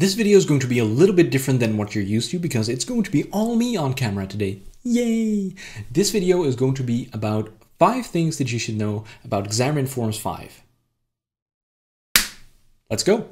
This video is going to be a little bit different than what you're used to because it's going to be all me on camera today. Yay! This video is going to be about 5 things that you should know about Xamarin Forms 5. Let's go!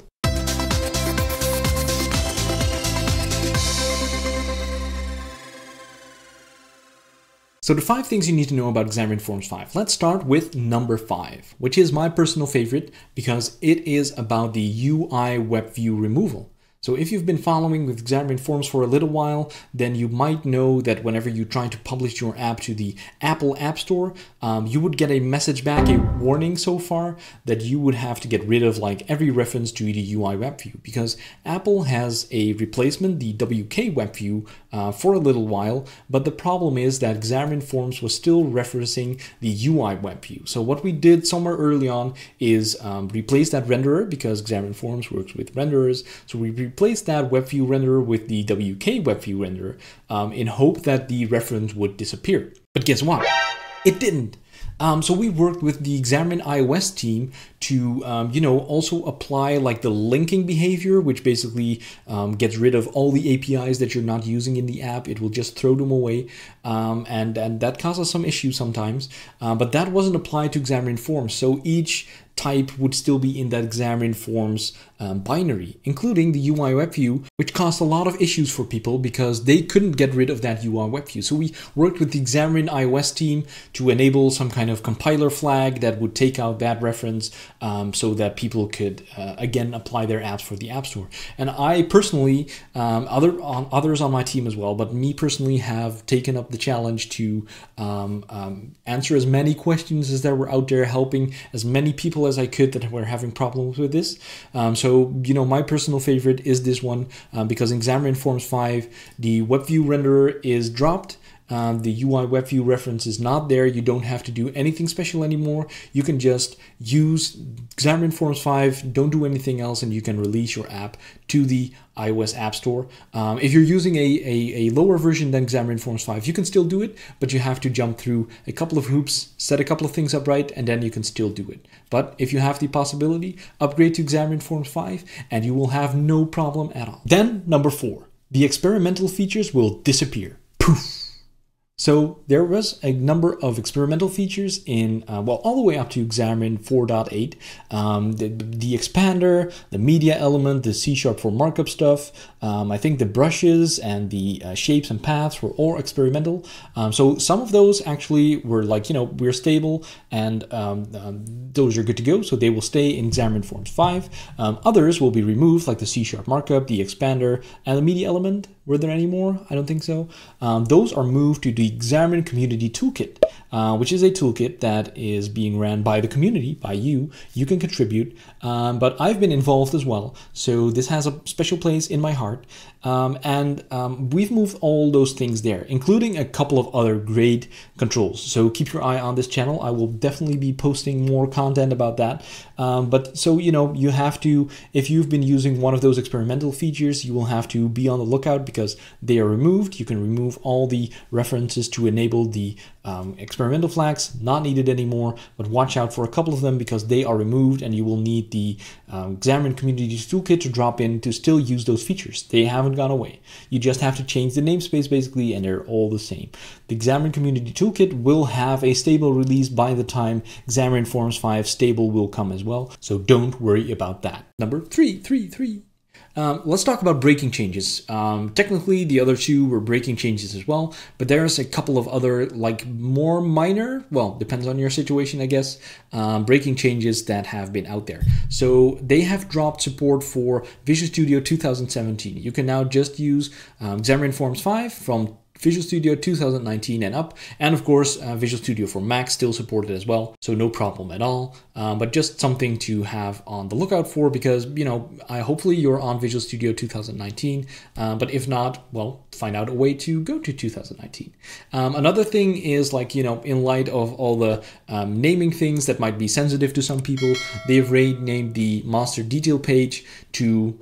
So the five things you need to know about Xamarin Forms 5. Let's start with number five, which is my personal favorite because it is about the UI web view removal. So if you've been following with Xamarin Forms for a little while, then you might know that whenever you try to publish your app to the Apple App Store, um, you would get a message back, a warning so far, that you would have to get rid of like every reference to the UI web view because Apple has a replacement, the WK web view, uh, for a little while, but the problem is that Xamarin Forms was still referencing the UI web view. So what we did somewhere early on is um, replace that renderer because Xamarin Forms works with renderers. So we replace that WebView renderer with the WK WebView renderer um, in hope that the reference would disappear. But guess what? It didn't. Um, so we worked with the Xamarin iOS team to, um, you know, also apply like the linking behavior, which basically um, gets rid of all the APIs that you're not using in the app. It will just throw them away. Um, and, and that causes some issues sometimes. Uh, but that wasn't applied to Xamarin Forms. So each type would still be in that Xamarin Forms um, binary, including the UI web view, which caused a lot of issues for people because they couldn't get rid of that UI web view. So we worked with the Xamarin iOS team to enable some kind of compiler flag that would take out that reference um, so that people could uh, again apply their apps for the App Store. And I personally, um, other on, others on my team as well, but me personally have taken up the challenge to um, um, answer as many questions as there were out there, helping as many people as I could that were having problems with this. Um, so, you know, my personal favorite is this one um, because in Xamarin Forms 5, the WebView renderer is dropped. Um, the UI WebView reference is not there. You don't have to do anything special anymore. You can just use Xamarin Forms 5, don't do anything else, and you can release your app to the iOS App Store. Um, if you're using a, a, a, lower version than Xamarin Forms 5, you can still do it, but you have to jump through a couple of hoops, set a couple of things up right, and then you can still do it. But if you have the possibility, upgrade to Xamarin Forms 5, and you will have no problem at all. Then, number four, the experimental features will disappear. Poof! So there was a number of experimental features in, uh, well, all the way up to Xamarin 4.8. Um, the, the, expander, the media element, the C Sharp for markup stuff. Um, I think the brushes and the uh, shapes and paths were all experimental. Um, so some of those actually were like, you know, we're stable and um, um, those are good to go. So they will stay in Xamarin Forms 5. Um, others will be removed like the C Sharp markup, the expander, and the media element. Were there any more? I don't think so. Um, those are moved to the Xamarin Community Toolkit, uh, which is a toolkit that is being ran by the community, by you. You can contribute, um, but I've been involved as well. So this has a special place in my heart. Um, and um, we've moved all those things there, including a couple of other great controls. So keep your eye on this channel. I will definitely be posting more content about that. Um, but so, you know, you have to, if you've been using one of those experimental features, you will have to be on the lookout because they are removed. You can remove all the references to enable the um, experimental flags, not needed anymore, but watch out for a couple of them because they are removed and you will need the um, Xamarin Community Toolkit to drop in to still use those features. They haven't gone away. You just have to change the namespace basically and they're all the same. The Xamarin Community Toolkit will have a stable release by the time Xamarin Forms 5 stable will come as well, so don't worry about that. Number three, three, three. Um, let's talk about breaking changes. Um, technically, the other two were breaking changes as well, but there's a couple of other, like more minor, well, depends on your situation, I guess, um, breaking changes that have been out there. So they have dropped support for Visual Studio 2017. You can now just use um, Xamarin Forms 5 from Visual Studio 2019 and up, and of course uh, Visual Studio for Mac still supported as well, so no problem at all. Um, but just something to have on the lookout for because you know I hopefully you're on Visual Studio 2019, uh, but if not, well, find out a way to go to 2019. Um, another thing is like you know in light of all the um, naming things that might be sensitive to some people, they've renamed the master detail page to.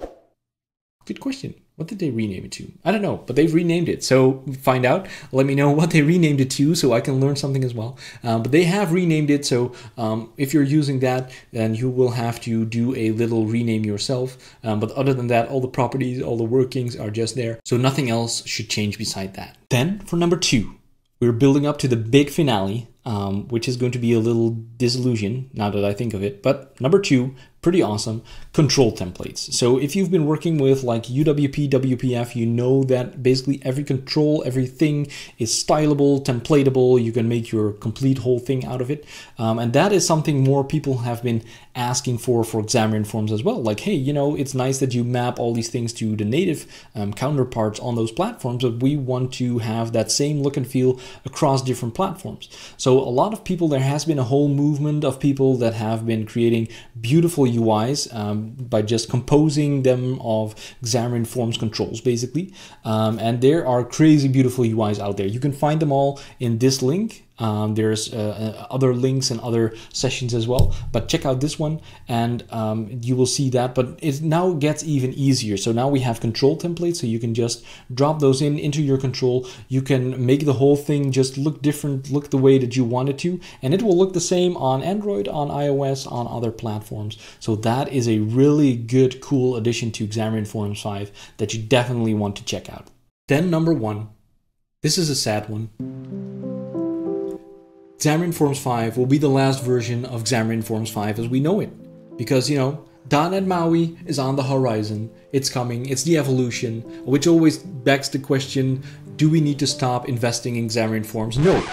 Good question What did they rename it to? I don't know, but they've renamed it. So find out. Let me know what they renamed it to so I can learn something as well. Um, but they have renamed it. So um, if you're using that, then you will have to do a little rename yourself. Um, but other than that, all the properties, all the workings are just there. So nothing else should change beside that. Then for number two, we're building up to the big finale, um, which is going to be a little disillusion now that I think of it. But number two, pretty awesome control templates. So if you've been working with like UWP, WPF, you know that basically every control, everything is stylable, templatable. You can make your complete whole thing out of it. Um, and that is something more people have been asking for for Xamarin Forms as well. Like, hey, you know, it's nice that you map all these things to the native um, counterparts on those platforms, but we want to have that same look and feel across different platforms. So a lot of people, there has been a whole movement of people that have been creating beautiful UIs um, by just composing them of Xamarin Forms controls, basically. Um, and there are crazy beautiful UIs out there. You can find them all in this link. Um, there's uh, uh, other links and other sessions as well, but check out this one and um, you will see that. But it now gets even easier. So now we have control templates, so you can just drop those in into your control. You can make the whole thing just look different, look the way that you want it to, and it will look the same on Android, on iOS, on other platforms. So that is a really good, cool addition to Xamarin Forms 5 that you definitely want to check out. Then number one, this is a sad one. Xamarin Forms 5 will be the last version of Xamarin Forms 5 as we know it. Because, you know, .NET MAUI is on the horizon, it's coming, it's the evolution, which always begs the question, do we need to stop investing in Xamarin Forms? No,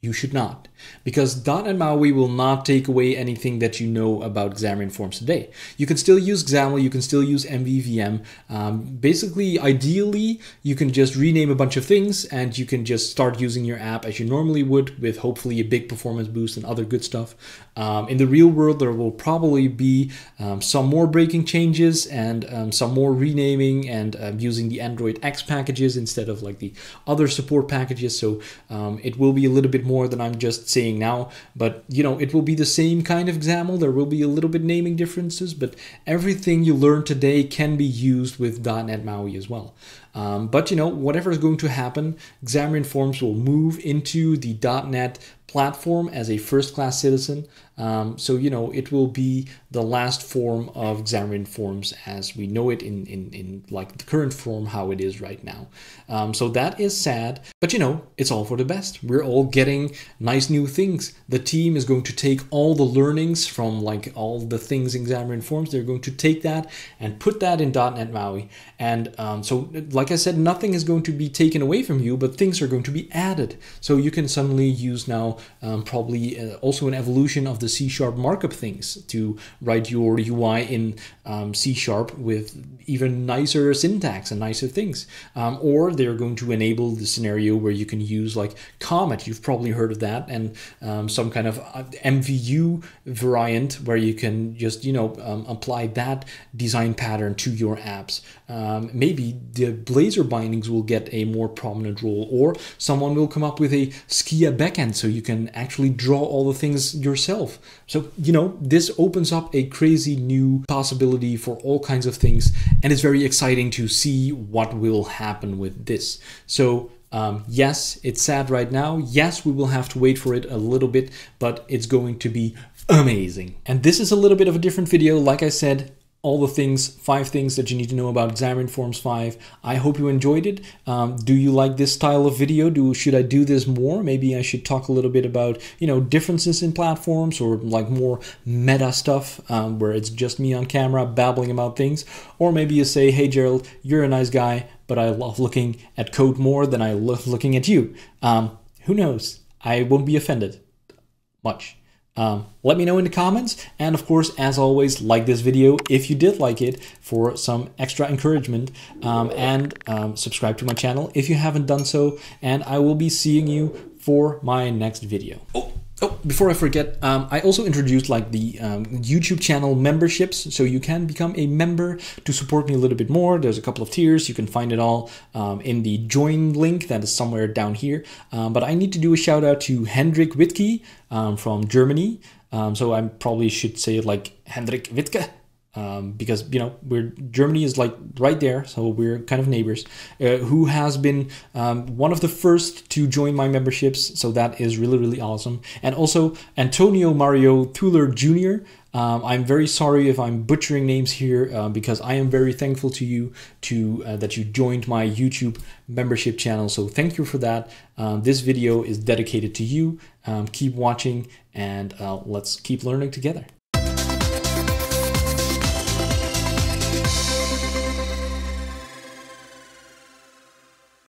you should not. Because .NET MAUI will not take away anything that you know about Xamarin Forms today. You can still use XAML, you can still use MVVM. Um, basically, ideally, you can just rename a bunch of things and you can just start using your app as you normally would with hopefully a big performance boost and other good stuff. Um, in the real world, there will probably be um, some more breaking changes and um, some more renaming and um, using the Android X packages instead of like the other support packages. So um, it will be a little bit more than I'm just saying now, but you know, it will be the same kind of XAML. There will be a little bit naming differences, but everything you learn today can be used with .NET MAUI as well. Um, but you know, whatever is going to happen, Xamarin Forms will move into the .NET platform as a first-class citizen. Um, so, you know, it will be the last form of Xamarin Forms as we know it in, in, in like the current form, how it is right now. Um, so that is sad, but you know, it's all for the best. We're all getting nice new things. The team is going to take all the learnings from like all the things in Xamarin Forms. They're going to take that and put that in .NET MAUI. And um, so, like I said, nothing is going to be taken away from you, but things are going to be added. So you can suddenly use now um, probably uh, also an evolution of the C sharp markup things to write your UI in um, C sharp with even nicer syntax and nicer things. Um, or they're going to enable the scenario where you can use like Comet. You've probably heard of that, and um, some kind of uh, MVU variant where you can just you know um, apply that design pattern to your apps. Um, maybe the Blazor bindings will get a more prominent role, or someone will come up with a Skia backend so you can actually draw all the things yourself. So, you know, this opens up a crazy new possibility for all kinds of things, and it's very exciting to see what will happen with this. So, um, yes, it's sad right now. Yes, we will have to wait for it a little bit, but it's going to be amazing. And this is a little bit of a different video. Like I said, all the things, five things that you need to know about Xamarin Forms 5. I hope you enjoyed it. Um, do you like this style of video? Do Should I do this more? Maybe I should talk a little bit about, you know, differences in platforms or like more meta stuff um, where it's just me on camera babbling about things. Or maybe you say, hey, Gerald, you're a nice guy, but I love looking at code more than I love looking at you. Um, who knows? I won't be offended much. Um, let me know in the comments. And of course, as always, like this video if you did like it for some extra encouragement um, and um, subscribe to my channel if you haven't done so. And I will be seeing you for my next video. Oh. Oh, before I forget, um, I also introduced like the um, YouTube channel memberships, so you can become a member to support me a little bit more. There's a couple of tiers. You can find it all um, in the join link that is somewhere down here. Um, but I need to do a shout out to Hendrik Witke um, from Germany. Um, so I probably should say it like Hendrik Wittke um, because you know we're Germany is like right there, so we're kind of neighbors. Uh, who has been um, one of the first to join my memberships, so that is really really awesome. And also Antonio Mario Thuler Jr. Um, I'm very sorry if I'm butchering names here uh, because I am very thankful to you to uh, that you joined my YouTube membership channel. So thank you for that. Um, this video is dedicated to you. Um, keep watching and uh, let's keep learning together.